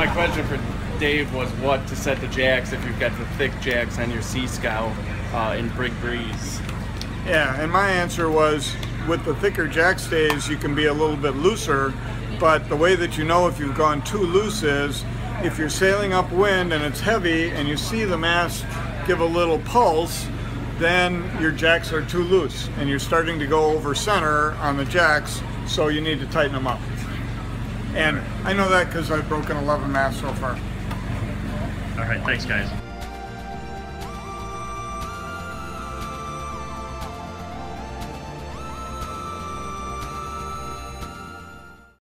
my question for Dave was what to set the jacks if you've got the thick jacks on your C-Scow uh, in Brig Breeze. Yeah, and my answer was with the thicker jack stays, you can be a little bit looser, but the way that you know if you've gone too loose is if you're sailing upwind and it's heavy and you see the mast give a little pulse, then your jacks are too loose and you're starting to go over center on the jacks, so you need to tighten them up. And I know that because I've broken 11 masts so far. All right, thanks, guys.